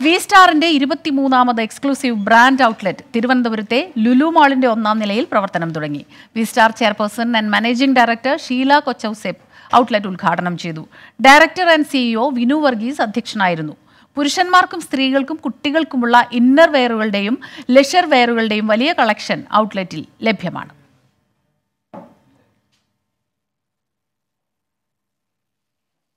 V സ്റ്റാറിന്റെ ഇരുപത്തിമൂന്നാമത് exclusive brand outlet തിരുവനന്തപുരത്തെ ലുലു മാളിന്റെ ഒന്നാം നിലയിൽ പ്രവർത്തനം തുടങ്ങി. V star chairperson and managing director Sheela Kochouseph outlet ഉദ്ഘാടനം ചെയ്തു. Director and CEO Vinu Varghese അധ്യക്ഷനായിരുന്നു. പുരുഷന്മാർക്കും സ്ത്രീകൾക്കും കുട്ടികൾക്കുമുള്ള ഇന്നർ വെയറുകളുടെയും ലെഷർ വെയറുകളുടെയും വലിയ കളക്ഷൻ ഔട്ട്ലെറ്റിൽ ലഭ്യമാണ്.